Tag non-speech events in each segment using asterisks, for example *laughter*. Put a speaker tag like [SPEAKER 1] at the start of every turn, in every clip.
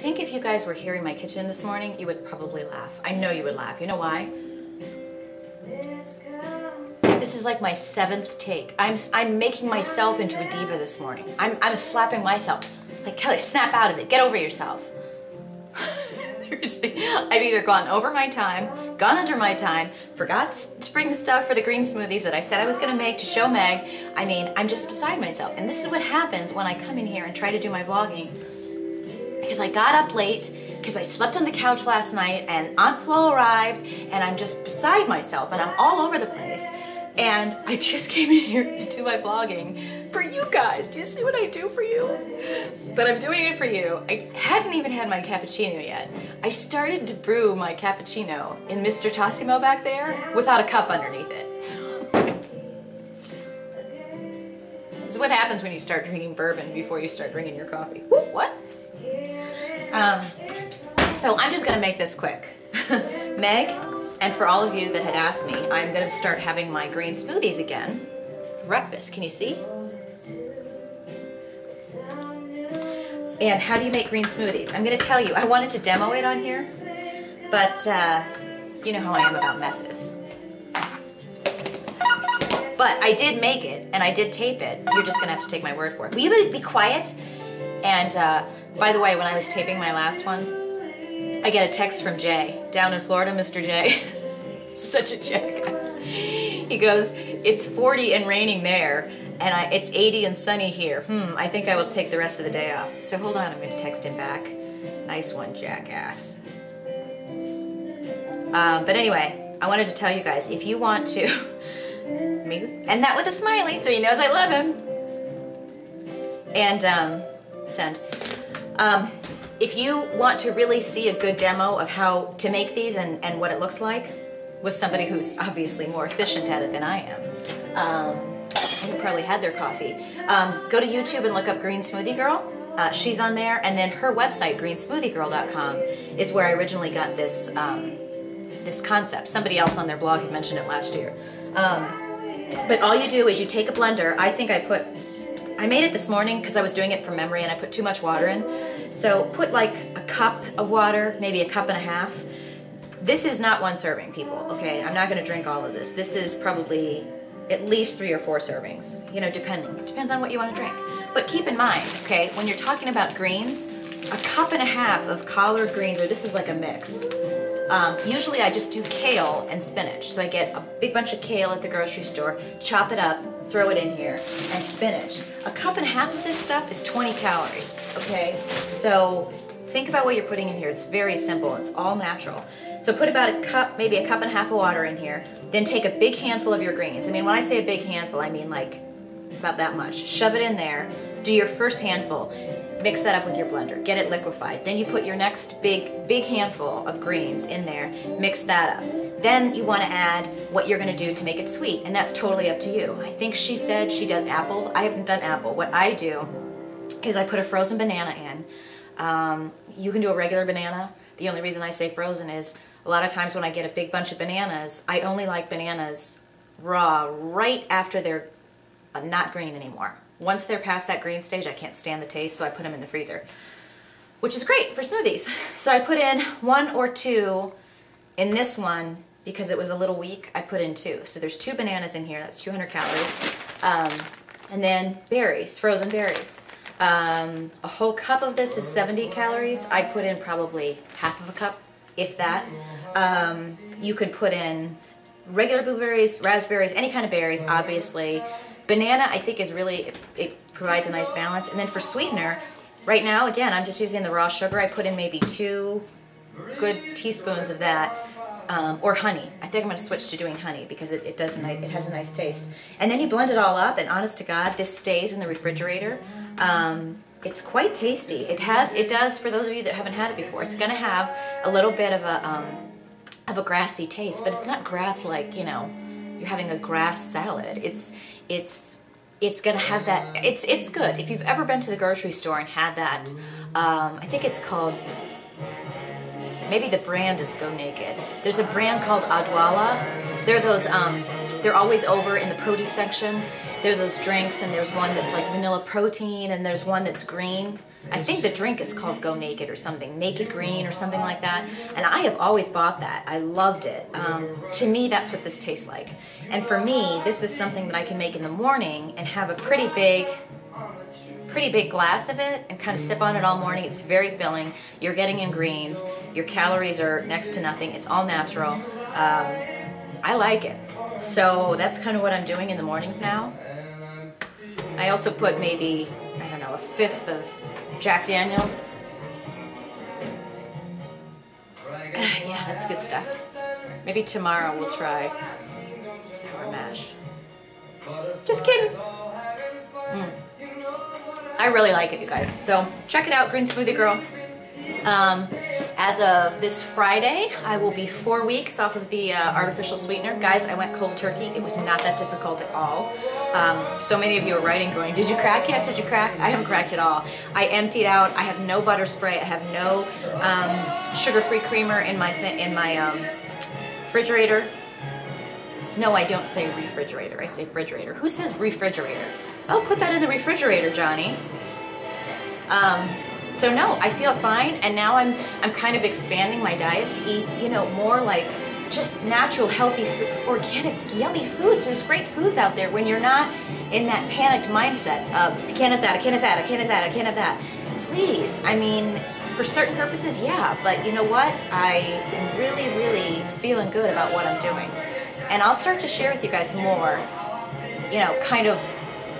[SPEAKER 1] think if you guys were here in my kitchen this morning, you would probably laugh. I know you would laugh. You know why? This is like my seventh take. I'm, I'm making myself into a diva this morning. I'm, I'm slapping myself. Like, Kelly, snap out of it. Get over yourself. *laughs* I've either gone over my time, gone under my time, forgot to bring the stuff for the green smoothies that I said I was gonna make to show Meg. I mean, I'm just beside myself. And this is what happens when I come in here and try to do my vlogging. Because I got up late, because I slept on the couch last night and Aunt Flo arrived and I'm just beside myself and I'm all over the place. And I just *laughs* came in here to do my vlogging for you guys. Do you see what I do for you? But I'm doing it for you. I hadn't even had my cappuccino yet. I started to brew my cappuccino in Mr. Tassimo back there without a cup underneath it. *laughs* this is what happens when you start drinking bourbon before you start drinking your coffee. Ooh, what? Um, so I'm just gonna make this quick. *laughs* Meg, and for all of you that had asked me, I'm gonna start having my green smoothies again breakfast. Can you see? And how do you make green smoothies? I'm gonna tell you, I wanted to demo it on here, but uh, you know how I am about messes. But I did make it, and I did tape it. You're just gonna have to take my word for it. Will you be quiet? And uh, by the way, when I was taping my last one, I get a text from Jay, down in Florida, Mr. Jay. *laughs* Such a jackass. He goes, it's 40 and raining there, and I, it's 80 and sunny here. Hmm, I think I will take the rest of the day off. So hold on, I'm going to text him back. Nice one, jackass. Um, but anyway, I wanted to tell you guys, if you want to, *laughs* and that with a smiley, so he knows I love him. And, um, send. Um, if you want to really see a good demo of how to make these and, and what it looks like with somebody who's obviously more efficient at it than I am, um, you probably had their coffee, um, go to YouTube and look up Green Smoothie Girl. Uh, she's on there, and then her website, greensmoothiegirl.com, is where I originally got this um, this concept. Somebody else on their blog had mentioned it last year. Um, but all you do is you take a blender. I think I put I made it this morning because I was doing it from memory and I put too much water in. So put like a cup of water, maybe a cup and a half. This is not one serving, people, okay? I'm not gonna drink all of this. This is probably at least three or four servings, you know, depending. It depends on what you wanna drink. But keep in mind, okay, when you're talking about greens, a cup and a half of collard greens, or this is like a mix. Um, usually I just do kale and spinach. So I get a big bunch of kale at the grocery store, chop it up, throw it in here, and spinach. A cup and a half of this stuff is 20 calories, okay? So think about what you're putting in here. It's very simple. It's all natural. So put about a cup, maybe a cup and a half of water in here. Then take a big handful of your greens. I mean, when I say a big handful, I mean like about that much. Shove it in there. Do your first handful. Mix that up with your blender. Get it liquefied. Then you put your next big, big handful of greens in there. Mix that up. Then you want to add what you're going to do to make it sweet, and that's totally up to you. I think she said she does apple. I haven't done apple. What I do is I put a frozen banana in. Um, you can do a regular banana. The only reason I say frozen is a lot of times when I get a big bunch of bananas, I only like bananas raw right after they're not green anymore. Once they're past that green stage, I can't stand the taste, so I put them in the freezer, which is great for smoothies. So I put in one or two in this one because it was a little weak. I put in two. So there's two bananas in here. That's 200 calories. Um, and then berries, frozen berries. Um, a whole cup of this is 70 calories. I put in probably half of a cup, if that. Um, you could put in regular blueberries, raspberries, any kind of berries, obviously. Banana, I think, is really, it, it provides a nice balance. And then for sweetener, right now, again, I'm just using the raw sugar. I put in maybe two good teaspoons of that. Um, or honey. I think I'm going to switch to doing honey because it, it does a nice, it has a nice taste. And then you blend it all up, and honest to God, this stays in the refrigerator. Um, it's quite tasty. It has, it does, for those of you that haven't had it before, it's going to have a little bit of a, um, of a grassy taste, but it's not grass like, you know, you're having a grass salad. It's, it's, it's gonna have that, it's, it's good. If you've ever been to the grocery store and had that, um, I think it's called, maybe the brand is Go Naked. There's a brand called Odwalla. They're those, um, they're always over in the produce section. They're those drinks and there's one that's like vanilla protein and there's one that's green. I think the drink is called Go Naked or something, Naked Green or something like that. And I have always bought that. I loved it. Um, to me, that's what this tastes like. And for me, this is something that I can make in the morning and have a pretty big, pretty big glass of it and kind of sip on it all morning. It's very filling. You're getting in greens. Your calories are next to nothing. It's all natural. Um, I like it. So that's kind of what I'm doing in the mornings now. I also put maybe, I don't know, a fifth of Jack Daniels. *sighs* yeah, that's good stuff. Maybe tomorrow we'll try sour mash. Just kidding. I really like it, you guys. So check it out, Green Smoothie Girl. Um, as of this Friday, I will be four weeks off of the uh, artificial sweetener. Guys, I went cold turkey. It was not that difficult at all. Um, so many of you are writing going, did you crack yet? Did you crack? I haven't cracked at all. I emptied out. I have no butter spray. I have no um, sugar-free creamer in my, in my um, refrigerator. No, I don't say refrigerator. I say refrigerator. Who says refrigerator? Oh, put that in the refrigerator, Johnny. Um, so no, I feel fine, and now I'm I'm kind of expanding my diet to eat, you know, more like just natural, healthy, organic, yummy foods. There's great foods out there when you're not in that panicked mindset of I can't have that, I can't have that, I can't have that, I can't have that. Please, I mean, for certain purposes, yeah, but you know what? I am really, really feeling good about what I'm doing. And I'll start to share with you guys more, you know, kind of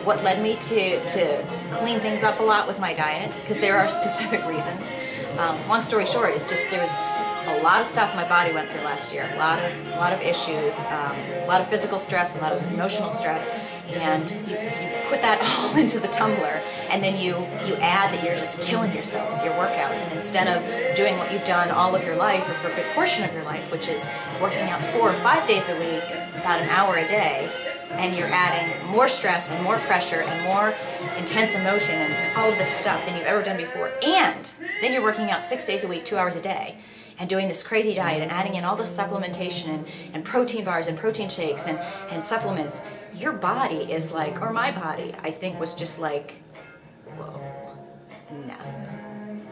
[SPEAKER 1] what led me to, to clean things up a lot with my diet, because there are *laughs* specific reasons. Um, long story short, it's just there's a lot of stuff my body went through last year. A lot of, a lot of issues, um, a lot of physical stress, a lot of emotional stress, and you, you put that *laughs* all into the tumbler, and then you you add that you're just killing yourself with your workouts, and instead of doing what you've done all of your life, or for a good portion of your life, which is working out four or five days a week, about an hour a day, and you're adding more stress and more pressure and more intense emotion and all of this stuff than you've ever done before. And then you're working out six days a week, two hours a day, and doing this crazy diet and adding in all this supplementation and, and protein bars and protein shakes and, and supplements. Your body is like, or my body, I think, was just like, whoa, no.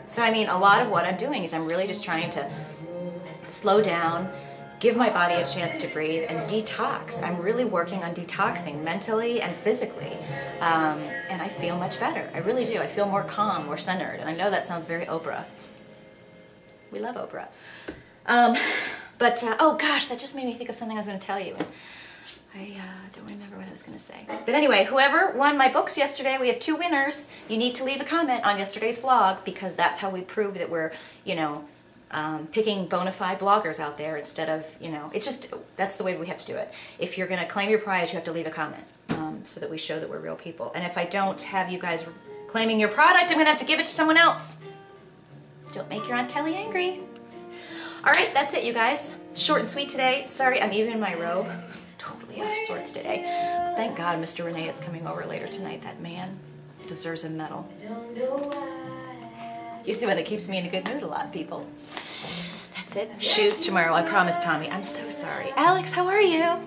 [SPEAKER 1] So, I mean, a lot of what I'm doing is I'm really just trying to slow down, give my body a chance to breathe and detox. I'm really working on detoxing mentally and physically. Um, and I feel much better. I really do. I feel more calm, more centered. And I know that sounds very Oprah. We love Oprah. Um, but, uh, oh gosh, that just made me think of something I was going to tell you. And I uh, don't remember what I was going to say. But anyway, whoever won my books yesterday, we have two winners. You need to leave a comment on yesterday's blog because that's how we prove that we're, you know, um, picking bona fide bloggers out there instead of, you know, it's just, that's the way we have to do it. If you're going to claim your prize, you have to leave a comment um, so that we show that we're real people. And if I don't have you guys claiming your product, I'm going to have to give it to someone else. Don't make your Aunt Kelly angry. All right, that's it, you guys. Short and sweet today. Sorry, I'm even in my robe. Totally out of sorts today. But thank God Mr. Renee is coming over later tonight. That man deserves a medal. He's the one that keeps me in a good mood a lot, people. Shoes tomorrow, I promise, Tommy. I'm so sorry. Alex, how are you?